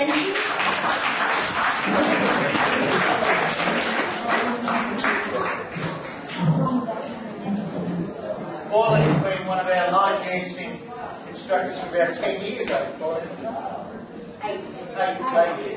And Paula has been one of our line dancing instructors for about 10 years, I think, Paula. Eight. Eight, eight years.